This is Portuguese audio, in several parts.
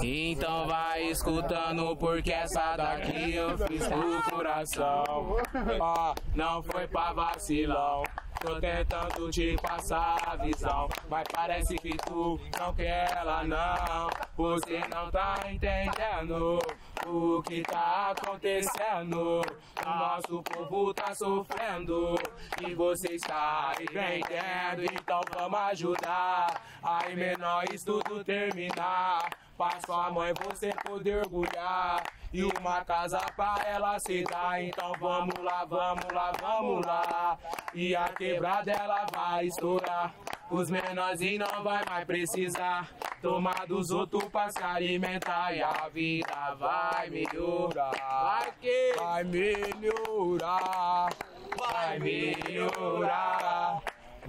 Então vai escutando porque essa daqui eu fiz pro coração. Ó, não foi pra vacilão. Tô tentando te passar a visão, mas parece que tu não quer ela não. Você não tá entendendo o que tá acontecendo. O nosso povo tá sofrendo e você está entendendo. Então vamos ajudar. Aí menor isso tudo terminar. Pra sua mãe você poder orgulhar. E uma casa pra ela se dar. Então vamos lá, vamos lá, vamos lá. E a quebrada ela vai estourar. Os menorzinhos não vai mais precisar tomar dos outros pra se alimentar. E a vida vai melhorar. Vai que vai melhorar. Vai melhorar.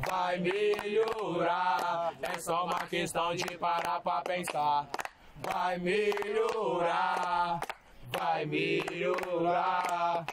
Vai melhorar. É só uma questão de parar pra pensar. Vai melhorar. Vai melhorar.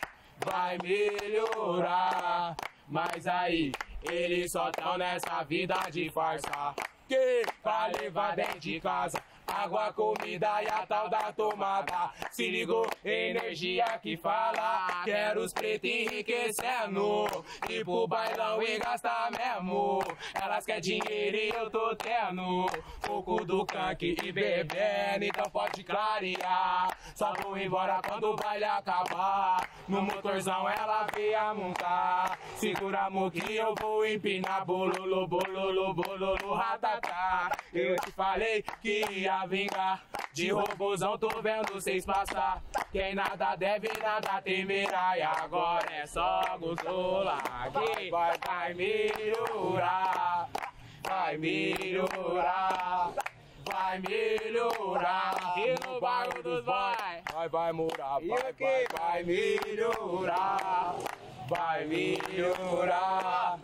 Vai melhorar. Mas aí, eles só tão nessa vida de farsa. Que pra levar dentro de casa água, comida e a tal da tomada. Se ligou, energia que fala. Quero os pretos enriquecendo. E pro bailão e gastar mesmo. Elas querem dinheiro e eu tô tendo. Pouco do canque e bebendo, então pode clarear. Só vou embora quando o baile acabar. No motorzão ela veio montar. Segura amor que eu vou empinar. Bololo, bololo, bololo, ratatá. Eu te falei que ia vingar. De robôzão tô vendo vocês passar. Quem nada deve, nada temerá. E agora é só gostola que vai, vai melhorar. Vai melhorar. Vai melhorar. Vai. Vai, vai morar. Vai, vai, vai melhorar. Vai melhorar.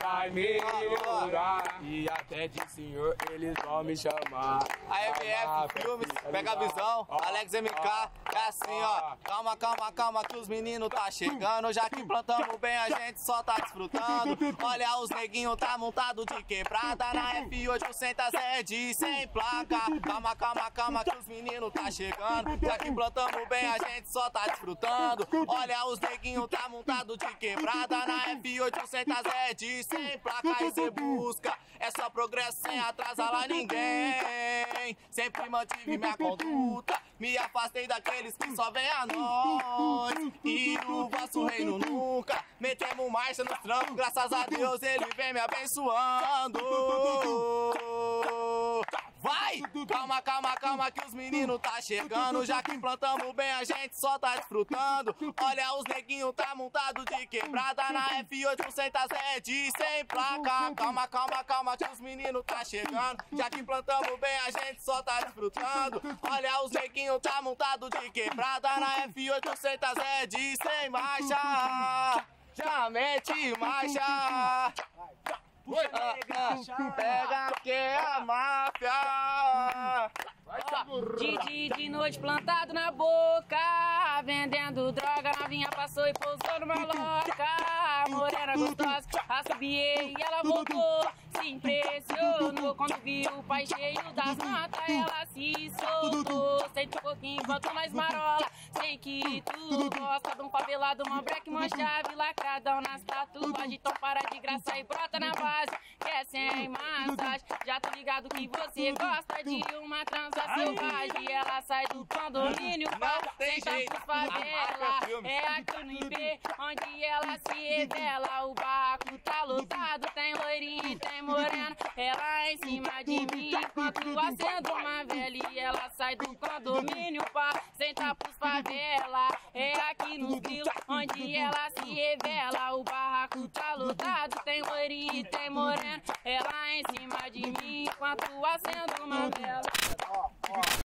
Vai melhorar. E até de senhor eles vão me chamar. A MF Filmes, pega a visão, Alex MK, é assim ó. Calma, calma, calma que os meninos tá chegando. Já que plantamos bem, a gente só tá desfrutando. Olha, os neguinhos tá montado de quebrada. Na F800 é de sem placa. Calma, calma, calma que os meninos tá chegando. Já que plantamos bem, a gente só tá desfrutando. Olha, os neguinhos tá montado de quebrada. Na F800 é de sem placa e cê busca. É só progresso sem atrasar lá ninguém. Sempre mantive minha conduta. Me afastei daqueles que só vêm a nós. E o vosso reino nunca. Metemos marcha nos trampos. Graças a Deus ele vem me abençoando. Calma, calma, calma que os meninos tá chegando. Já que plantamos bem, a gente só tá desfrutando. Olha, os neguinhos tá montado de quebrada na F800 é de sem placa. Calma, calma, calma que os meninos tá chegando. Já que plantamos bem, a gente só tá desfrutando. Olha, os neguinhos tá montado de quebrada na F800 é de sem marcha. Já mete marcha. Pega que é a máfia. De dia de noite plantado na boca, vendendo droga, novinha passou e pousou numa loca. Morena gostosa, assobiei e ela voltou. Se impressionou quando viu o pai cheio das notas, ela se soltou. Sente um pouquinho, enquanto mais marola. Sei que tu gosta de um favelado, uma break, uma chave, lacradão nas tatuagens. Então para de graça e brota na base, que é sem massagem. Já tô ligado que você gosta de uma transa selvagem. Ela sai do condomínio, tem senta pro favela. É aqui no IP, onde ela se revela. O barco tá lotado, tem loirinha e tem morena. Ela em cima de mim, enquanto acendo uma velha. E ela sai do condomínio pra sentar pros favela. É aqui no grilo, onde ela se revela. O barraco tá lotado, tem loirinha e tem morena. Ela em cima de mim, enquanto acendo uma vela.